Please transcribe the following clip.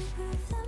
perfect